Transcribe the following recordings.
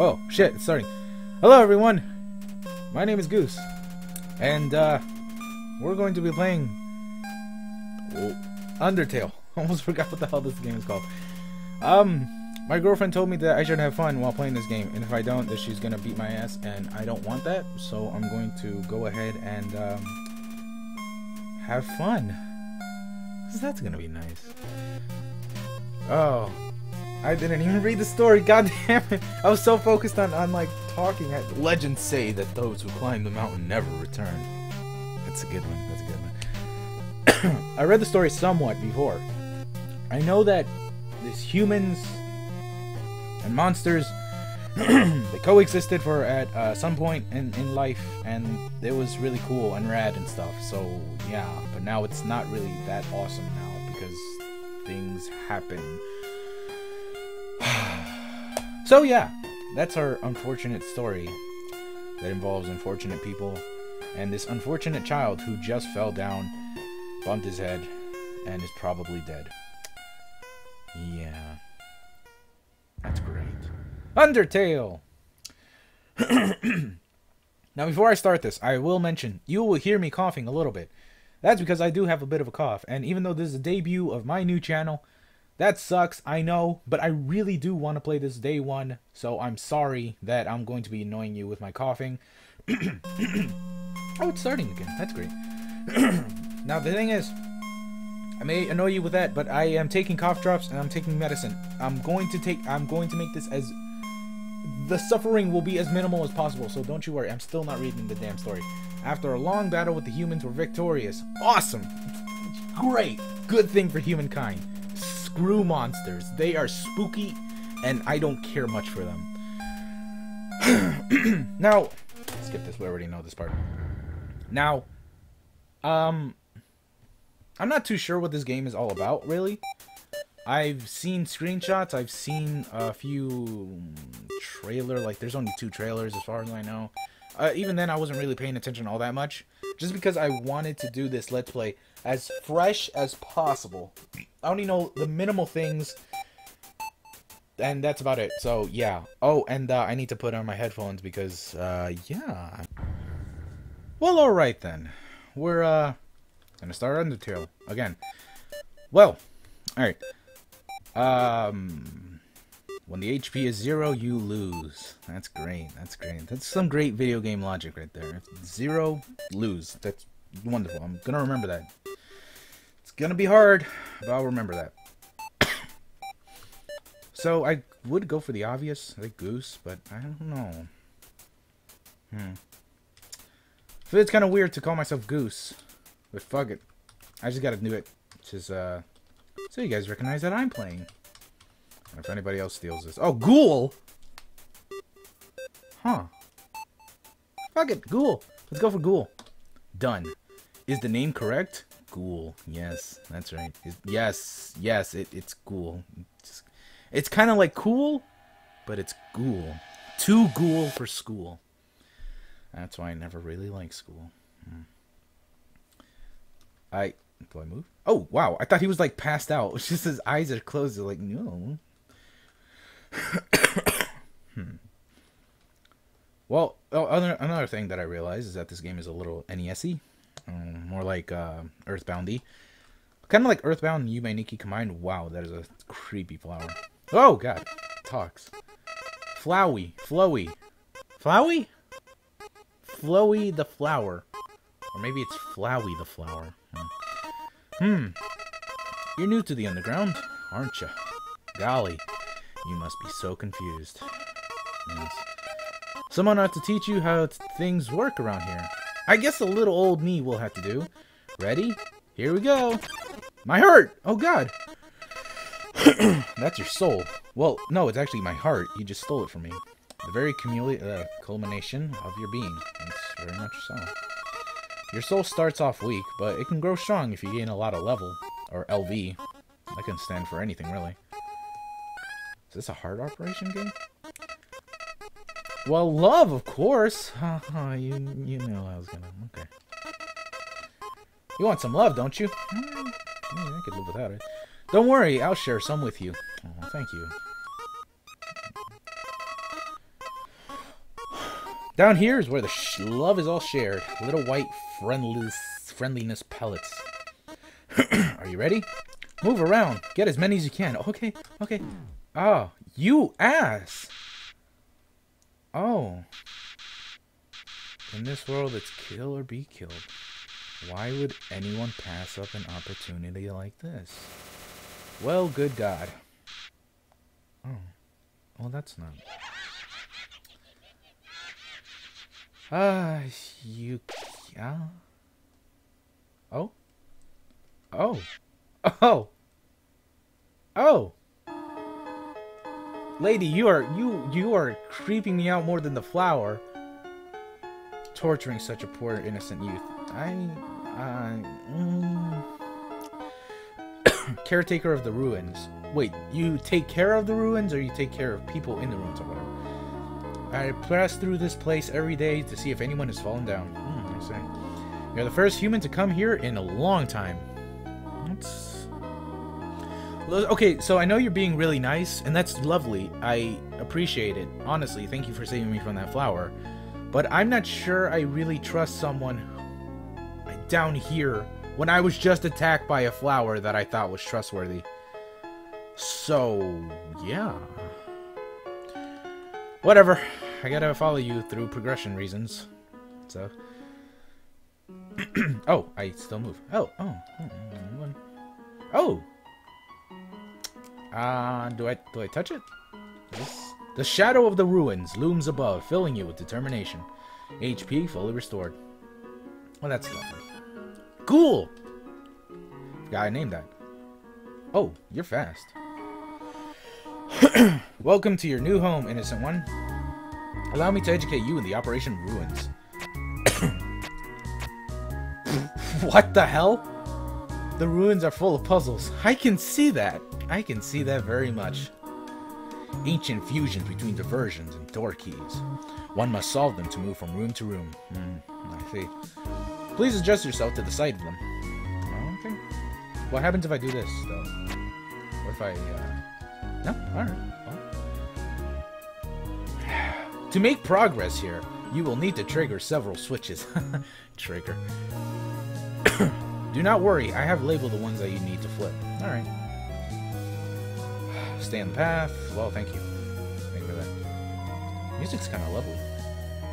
Oh. Shit, it's starting. Hello, everyone. My name is Goose. And, uh, we're going to be playing Undertale. Almost forgot what the hell this game is called. Um, my girlfriend told me that I should have fun while playing this game, and if I don't, that she's gonna beat my ass, and I don't want that, so I'm going to go ahead and, um, have fun. Cause that's gonna be nice. Oh, I didn't even read the story. God damn it! I was so focused on on like talking. At Legends say that those who climb the mountain never return. That's a good one. That's a good one. I read the story somewhat before. I know that these humans and monsters they coexisted for at uh, some point in, in life and it was really cool and rad and stuff so yeah but now it's not really that awesome now because things happen so yeah that's our unfortunate story that involves unfortunate people and this unfortunate child who just fell down bumped his head and is probably dead yeah that's great Undertale! now, before I start this, I will mention you will hear me coughing a little bit. That's because I do have a bit of a cough, and even though this is the debut of my new channel, that sucks, I know, but I really do want to play this day one, so I'm sorry that I'm going to be annoying you with my coughing. oh, it's starting again. That's great. now, the thing is, I may annoy you with that, but I am taking cough drops and I'm taking medicine. I'm going to take, I'm going to make this as the suffering will be as minimal as possible, so don't you worry. I'm still not reading the damn story. After a long battle with the humans, we're victorious. Awesome! Great! Good thing for humankind. Screw monsters. They are spooky, and I don't care much for them. now, skip this. We already know this part. Now, um, I'm not too sure what this game is all about, really. I've seen screenshots. I've seen a few trailer. Like, there's only two trailers as far as I know. Uh, even then, I wasn't really paying attention all that much. Just because I wanted to do this Let's Play as fresh as possible. I only know the minimal things. And that's about it. So, yeah. Oh, and uh, I need to put on my headphones because, uh, yeah. Well, alright then. We're, uh, gonna start Undertale again. Well, alright. Um, when the HP is zero, you lose. That's great. That's great. That's some great video game logic right there. Zero, lose. That's wonderful. I'm gonna remember that. It's gonna be hard, but I'll remember that. so I would go for the obvious, like Goose, but I don't know. Hmm. it's kind of weird to call myself Goose, but fuck it. I just gotta do it. Just uh, so you guys recognize that I'm playing. If anybody else steals this. Oh, Ghoul! Huh. Fuck it, Ghoul. Let's go for Ghoul. Done. Is the name correct? Ghoul. Yes, that's right. Is, yes, yes, it, it's Ghoul. It's, it's kind of like cool, but it's Ghoul. Too Ghoul for school. That's why I never really like school. Hmm. I do I move? Oh wow! I thought he was like passed out. It's just his eyes are closed. They're like no. Hmm. Well, oh, other, another thing that I realize is that this game is a little NESy, um, more like uh, Earthboundy, kind of like Earthbound and Yume Nikki combined. Wow, that is a creepy flower. Oh god, talks. Flowey, flowy, flowy, flowy the flower, or maybe it's flowy the flower. Hmm. Hmm. You're new to the underground, aren't you? Golly, you must be so confused. Yes. Someone ought to teach you how things work around here. I guess a little old me will have to do. Ready? Here we go. My heart! Oh god! That's your soul. Well, no, it's actually my heart. You just stole it from me. The very uh, culmination of your being. It's very much so. Your soul starts off weak, but it can grow strong if you gain a lot of level. Or LV. That can stand for anything, really. Is this a heart operation game? Well, love, of course. you, you know I was gonna... Okay. You want some love, don't you? Mm, I could live without it. Don't worry, I'll share some with you. Oh, thank you. Down here is where the love is all shared. Little white friendliness, friendliness pellets. Are you ready? Move around. Get as many as you can. Okay, okay. Oh, you ass. Oh. In this world, it's kill or be killed. Why would anyone pass up an opportunity like this? Well, good God. Oh. Well, that's not... Ah, uh, you... Yeah? Oh? Oh. Oh. Oh. Lady, you are you you are creeping me out more than the flower. Torturing such a poor innocent youth. I I mm, caretaker of the ruins. Wait, you take care of the ruins or you take care of people in the ruins or whatever? I pass through this place every day to see if anyone has fallen down. Hmm. You're the first human to come here in a long time. That's... Okay, so I know you're being really nice, and that's lovely. I appreciate it. Honestly, thank you for saving me from that flower. But I'm not sure I really trust someone down here when I was just attacked by a flower that I thought was trustworthy. So, yeah. Whatever. I gotta follow you through progression reasons. So. oh, I still move. Oh, oh. Hmm, hmm, hmm, oh! Uh, do I, do I touch it? This? The shadow of the ruins looms above, filling you with determination. HP fully restored. Well, that's lovely. Cool! Forgot I named that. Oh, you're fast. Welcome to your new home, innocent one. Allow me to educate you in the Operation Ruins. what the hell? The ruins are full of puzzles. I can see that. I can see that very much. Ancient fusions between diversions and door keys. One must solve them to move from room to room. Hmm, I see. Please adjust yourself to the sight of them. Okay. What happens if I do this, though? What if I, uh... No? Alright. To make progress here, you will need to trigger several switches. trigger. Do not worry, I have labeled the ones that you need to flip. Alright. Stay on the path. Well, thank you. Thank you for that. Music's kind of lovely.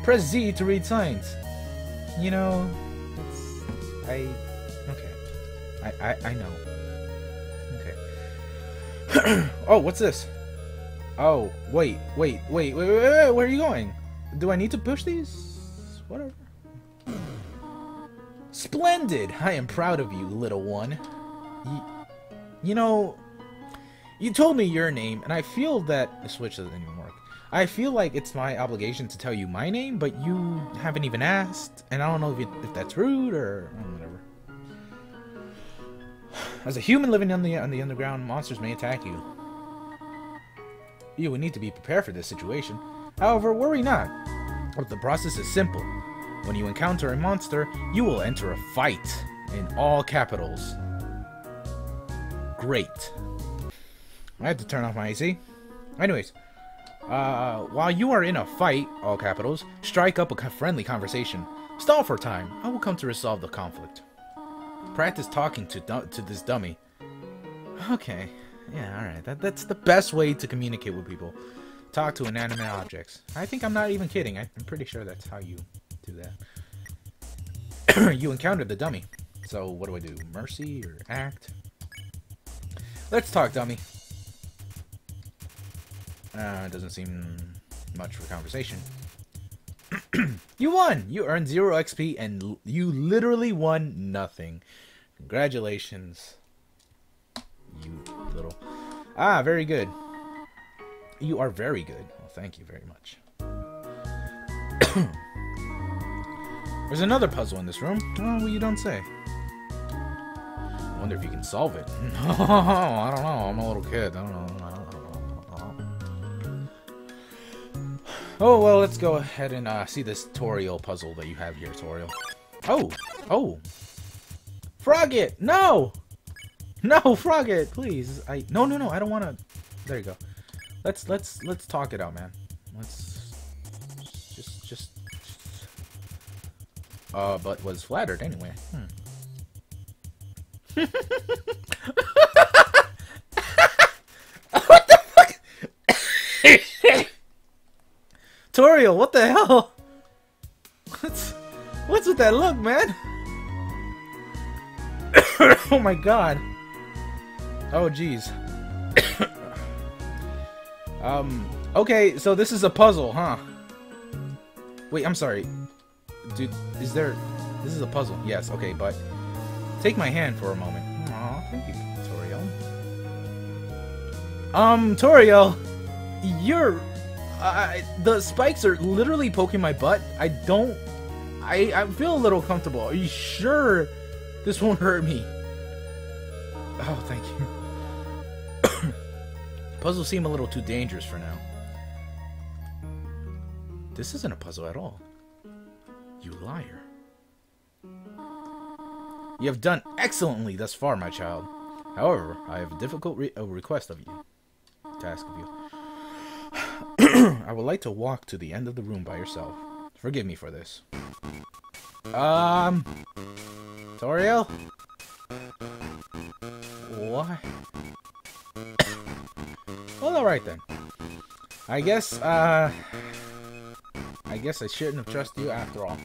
Press Z to read signs. You know, it's... I... Okay. I, I, I know. Okay. oh, what's this? Oh, wait, wait, wait, wait, wait, wait, where are you going? Do I need to push these? Whatever. Splendid! I am proud of you, little one. You, you know, you told me your name, and I feel that... The switch doesn't even work. I feel like it's my obligation to tell you my name, but you haven't even asked, and I don't know if, if that's rude or whatever. As a human living on the, on the underground, monsters may attack you. You would need to be prepared for this situation. However, worry not. The process is simple. When you encounter a monster, you will enter a fight in all capitals. Great. I had to turn off my AC. Anyways, uh, while you are in a fight, all capitals, strike up a friendly conversation. Stall for time. I will come to resolve the conflict. Practice talking to to this dummy. Okay. Yeah, alright. That, that's the best way to communicate with people. Talk to inanimate objects. I think I'm not even kidding. I'm pretty sure that's how you do that. you encountered the dummy. So what do I do? Mercy or act? Let's talk, dummy. Uh, it doesn't seem much for conversation. you won! You earned 0 XP and you literally won nothing. Congratulations you little... Ah, very good. You are very good. Well, thank you very much. There's another puzzle in this room. Oh, well, you don't say. I wonder if you can solve it. I don't know. I'm a little kid. I don't know. Oh, well, let's go ahead and uh, see this Toriel puzzle that you have here, Toriel. Oh! Oh! Froggit! No! No, Froggit, please. I no no no, I don't wanna There you go. Let's let's let's talk it out, man. Let's just just uh, but was flattered anyway. Hmm. what the fuck? Toriel, what the hell? What's what's with that look, man? oh my god. Oh jeez. um okay, so this is a puzzle, huh? Wait, I'm sorry. Dude, is there this is a puzzle. Yes, okay, but take my hand for a moment. Aw, thank you, Toriel. Um, Toriel, you're I, the spikes are literally poking my butt. I don't. I I feel a little comfortable. Are you sure this won't hurt me? Oh, thank you. Puzzles seem a little too dangerous for now. This isn't a puzzle at all. You liar. You have done excellently thus far, my child. However, I have a difficult re a request of you. Task of you. I would like to walk to the end of the room by yourself. Forgive me for this. Um... Toriel? What? well, alright then. I guess, uh... I guess I shouldn't have trusted you after all.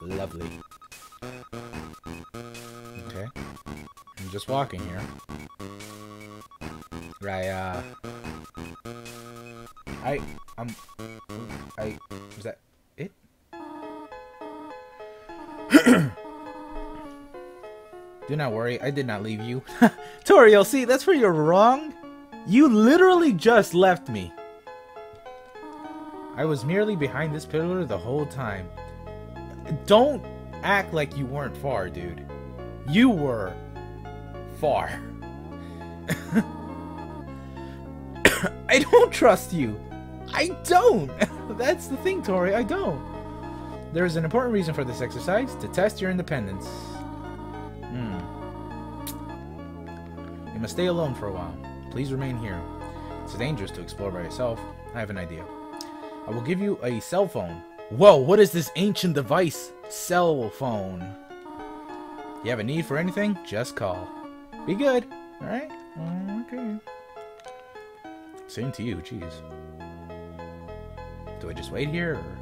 Lovely. Okay. I'm just walking here. Right, uh... I, I'm, I, was that it? Do not worry, I did not leave you. Toriel, see, that's where you're wrong. You literally just left me. I was merely behind this pillar the whole time. Don't act like you weren't far, dude. You were far. I don't trust you. I don't! That's the thing, Tori, I don't. There is an important reason for this exercise, to test your independence. Hmm. You must stay alone for a while. Please remain here. It's dangerous to explore by yourself. I have an idea. I will give you a cell phone. Whoa, what is this ancient device? Cell phone. You have a need for anything? Just call. Be good. Alright? Okay. Same to you, jeez. Do I just wait here? Or?